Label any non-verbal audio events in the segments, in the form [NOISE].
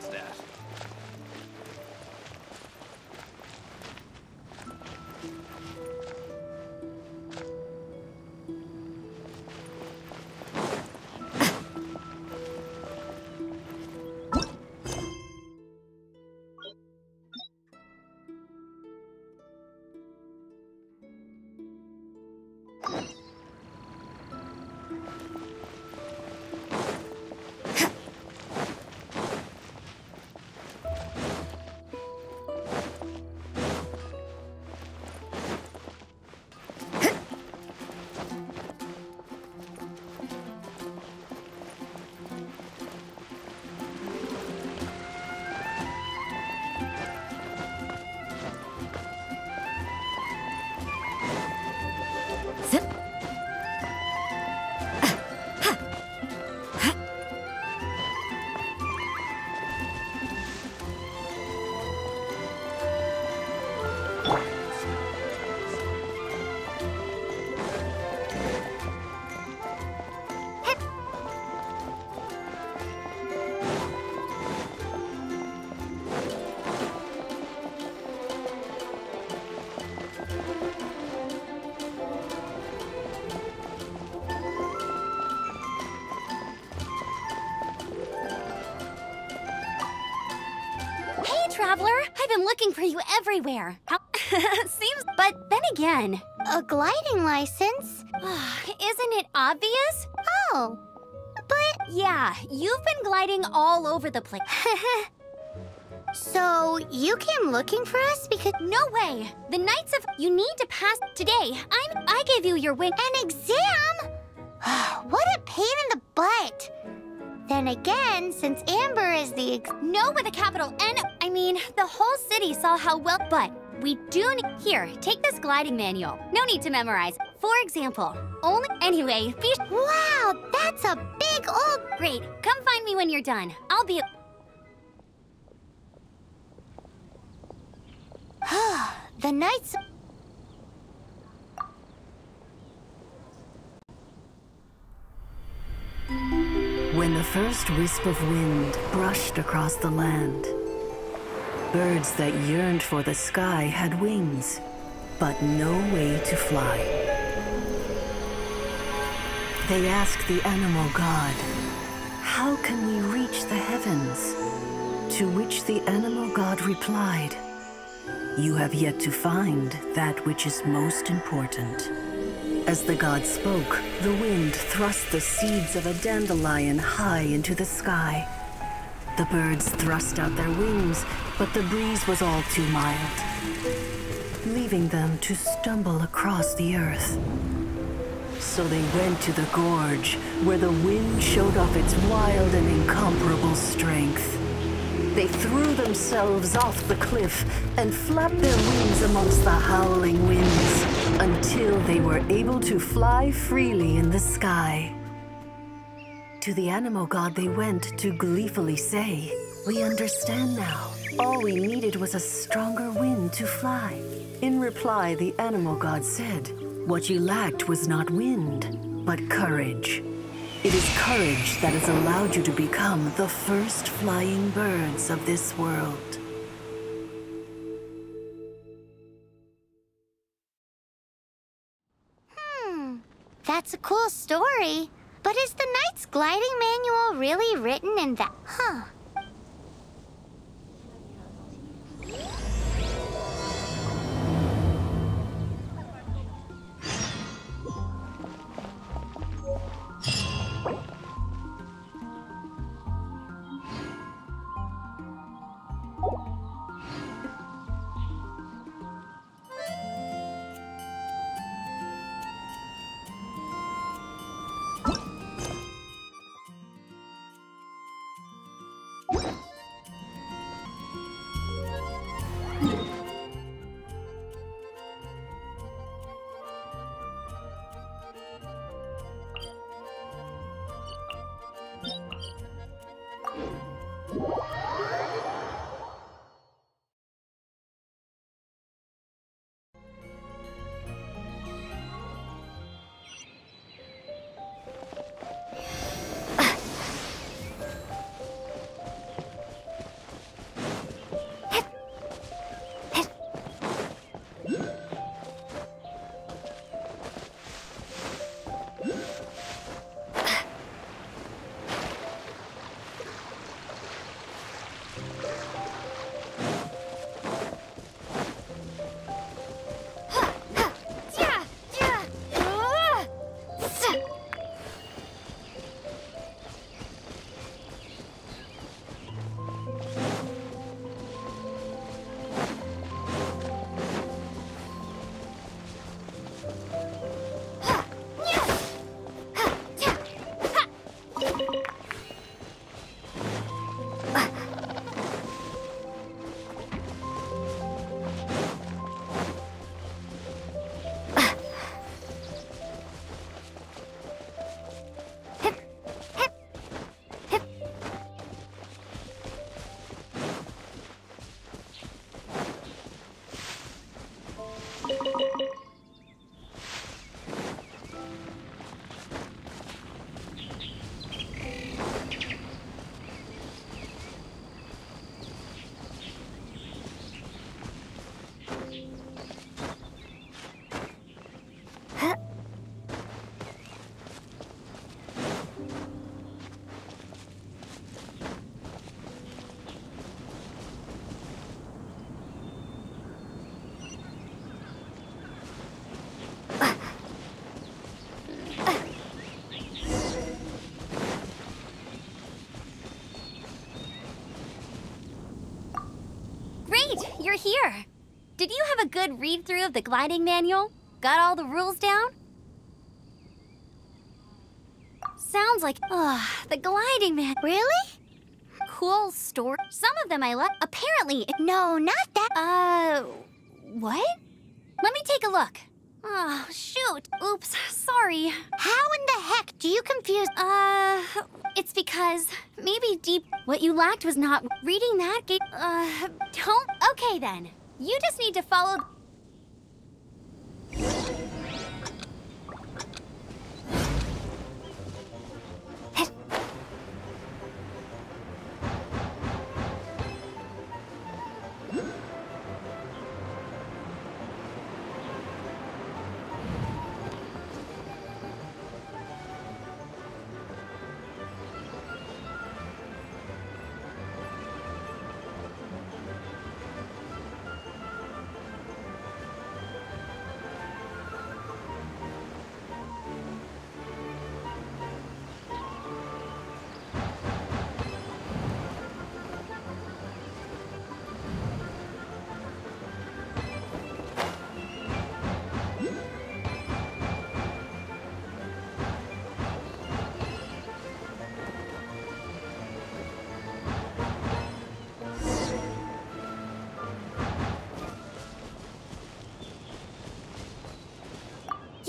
Hey, looking for you everywhere. How [LAUGHS] seems, but then again, A gliding license? [SIGHS] isn't it obvious? Oh. But Yeah, you've been gliding all over the place. [LAUGHS] so you came looking for us because no way. The Knights of you need to pass today. I'm I gave you your win. an exam? [SIGHS] what a pain in the butt. Then again, since Amber is the ex- No with a capital N. Mean, the whole city saw how well, but we do need. Here, take this gliding manual. No need to memorize. For example, only. Anyway, be. Wow, that's a big old Great. Come find me when you're done. I'll be. [SIGHS] The night's... When the first wisp of wind brushed across the land, birds that yearned for the sky had wings, but no way to fly. They asked the animal god, How can we reach the heavens? To which the animal god replied, You have yet to find that which is most important. As the god spoke, the wind thrust the seeds of a dandelion high into the sky. The birds thrust out their wings, but the breeze was all too mild, leaving them to stumble across the earth. So they went to the gorge, where the wind showed off its wild and incomparable strength. They threw themselves off the cliff and flapped their wings amongst the howling winds until they were able to fly freely in the sky. To the animal god they went to gleefully say, We understand now. All we needed was a stronger wind to fly. In reply, the animal god said, What you lacked was not wind, but courage. It is courage that has allowed you to become the first flying birds of this world. Hmm. That's a cool story. But is the Knight's gliding manual really written in that? Huh. You're here. Did you have a good read through of the gliding manual? Got all the rules down? Sounds like, ugh, the gliding man. Really? Cool story. Some of them I love. Apparently, No, not that. uh, what? Let me take a look. Oh, shoot. Oops, sorry. How in the heck do you confuse? Uh, it's because maybe deep what you lacked was not reading that gave, uh, don't, okay then. You just need to follow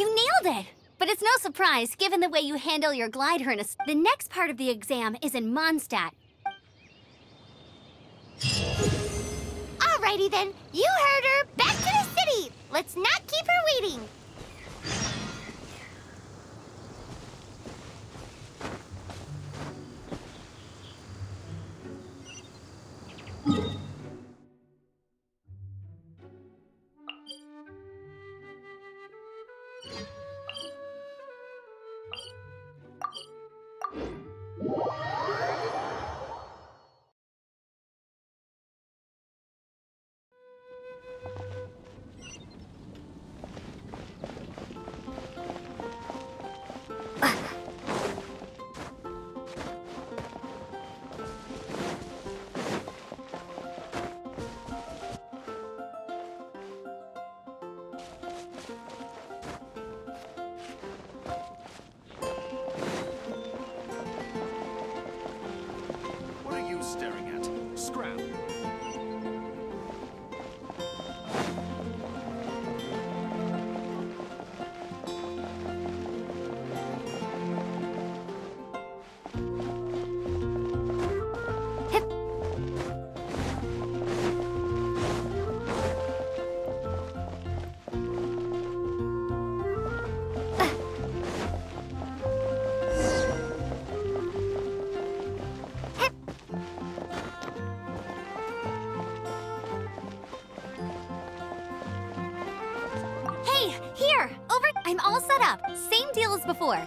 You nailed it! But it's no surprise, given the way you handle your glide harness. The next part of the exam is in Mondstadt. Alrighty then, you heard her. Back to the city. Let's not keep her waiting. I'm all set up. Same deal as before.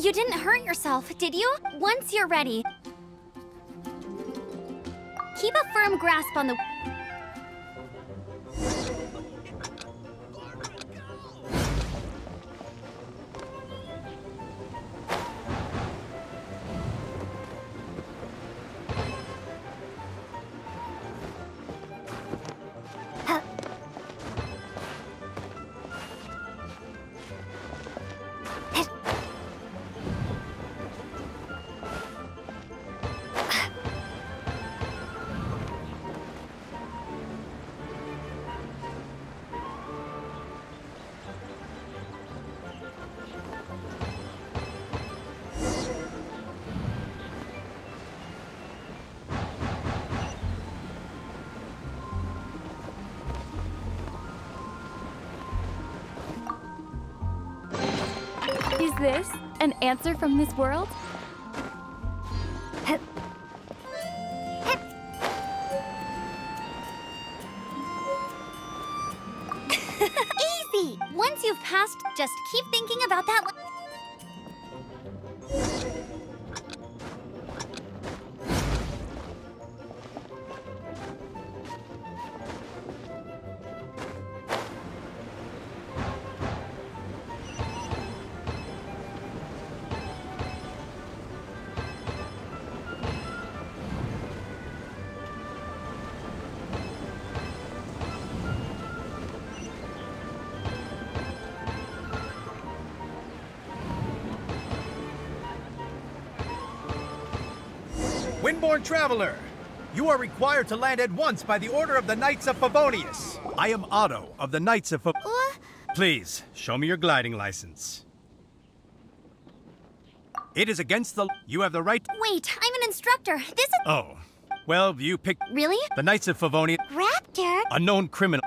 You didn't hurt yourself, did you? Once you're ready, keep a firm grasp on the. This an answer from this world? [LAUGHS] Easy! Once you've passed, just keep thinking about that. li- Windborn Traveler, you are required to land at once by the order of the Knights of Favonius. I am Otto of the Knights of Fav- Please, show me your gliding license. It is against the... You have the right... Wait, I'm an instructor. This is. Oh. Well, you picked Really? the Knights of Favonius, Raptor? a known criminal.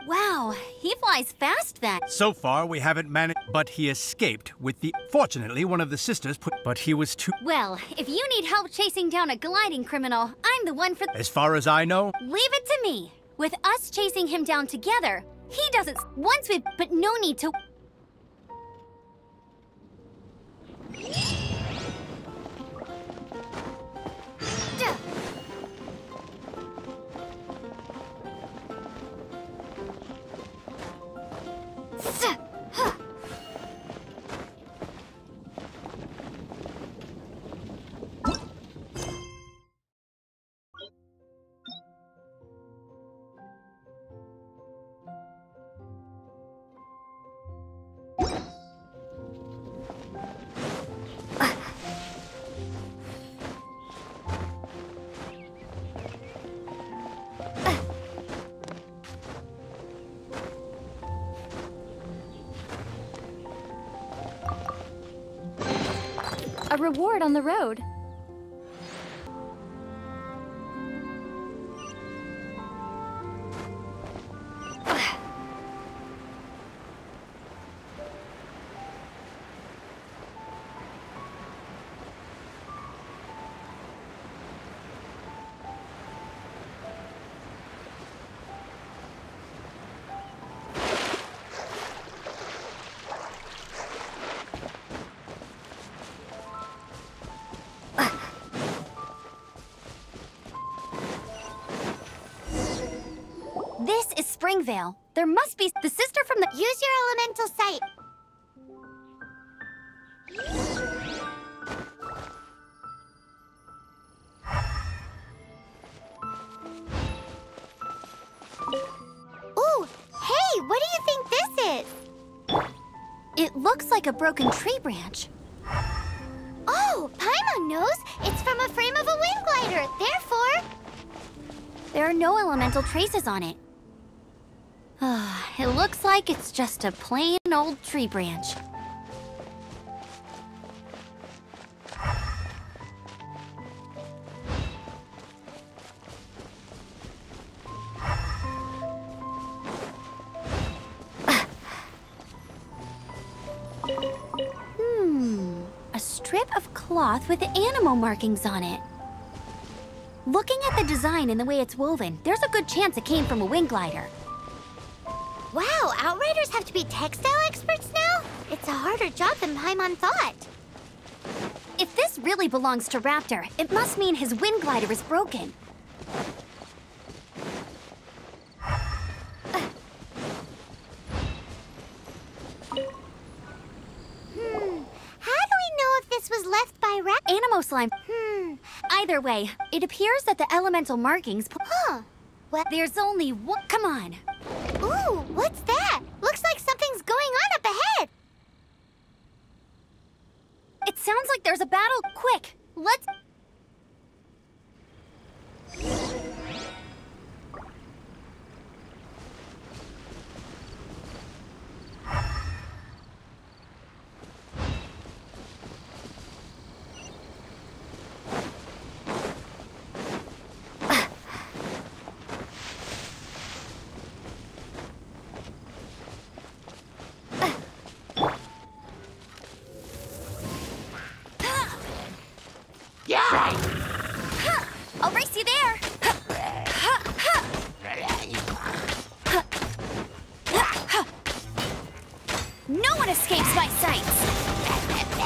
Wow, he flies fast then. So far, we haven't managed... But he escaped with the... Fortunately, one of the sisters put... But he was too... Well, if you need help chasing down a gliding criminal, I'm the one for. As far as I know, Leave it to me. With us chasing him down together, he doesn't. Once we. But no need to. Reward on the road. Springvale. There must be the sister from the. Use your elemental sight. Ooh, hey, what do you think this is? It looks like a broken tree branch. Oh, Paimon knows. It's from a frame of a wind glider. Therefore, There are no elemental traces on it. It looks like it's just a plain old tree branch. Hmm, a strip of cloth with animal markings on it. Looking at the design and the way it's woven, there's a good chance it came from a wing glider. Wow, Outriders have to be textile experts now? It's a harder job than Paimon thought. If this really belongs to Raptor, it must mean his wind glider is broken. Hmm, how do we know if this was left by Rat? Anemo slime. Hmm, Either way, it appears that the elemental markings. huh. What? There's only one. Come on. Ooh, what's that? Looks like something's going on up ahead. It sounds like there's a battle. Quick, let's. One escapes my sights.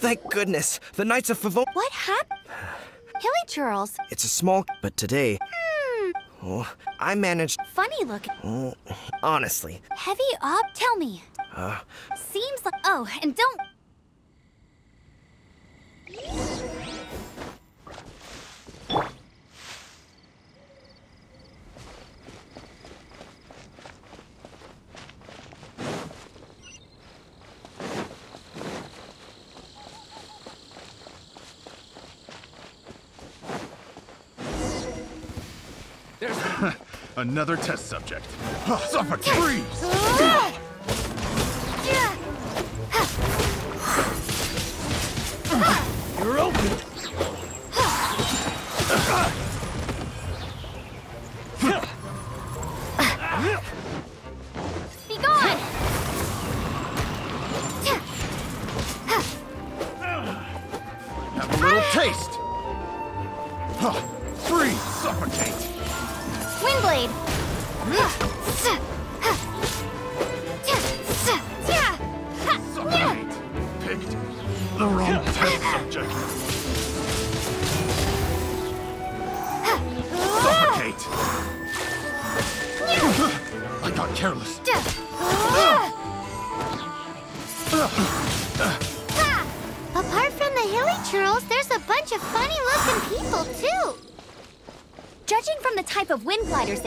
Thank goodness. The Knights of Favon. What happened? Hilichurls. It's a small, but today, Hmm. oh, I managed. Funny looking. Oh, honestly, Heavy up? Tell me. uh, Seems like. Oh, and don't. Another test subject. Suffocate! Freeze! You're open! Be gone! Have a little taste! Huh. Freeze! Suffocate! Windblade! Hmm.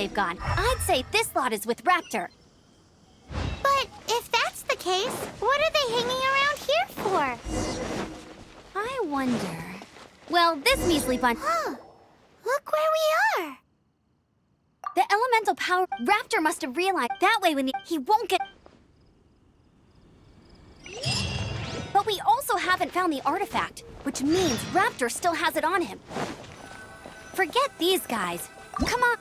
They've got, I'd say this lot is with Raptor. But if that's the case, what are they hanging around here for? I wonder. Well, this measly bunch. Huh. Look where we are. The elemental power Raptor must have realized that way when he won't get. But we also haven't found the artifact, which means Raptor still has it on him. Forget these guys. Come on.